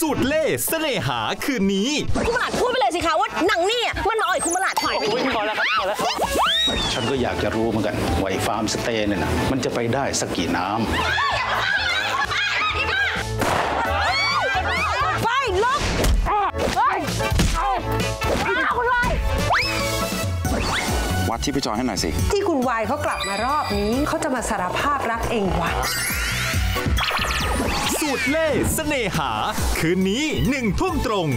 สูตรเล่ห์เสน่หาคืนนี้ คุณประหลัดพูดไปเลยสิคะว่าหนังนี่อะมันมาอ่อยคุณประหลัดถอยไปดิพอแล้วครับพอแล้วฉันก็อยากจะรู้เหมือนกันว่าไอ้ฟาร์มสเตย์เนี่ยนะมันจะไปได้สักกี่น้ำไปลบเฮ้ยเอาคุณวายวัดที่พี่จอยให้หน่อยสิ ที่คุณวายเขากลับมารอบนี้เขาจะมาสารภาพรักเองวะสูตร เล่สเสน่หา คืนนี้หนึ่งทุ่มตรง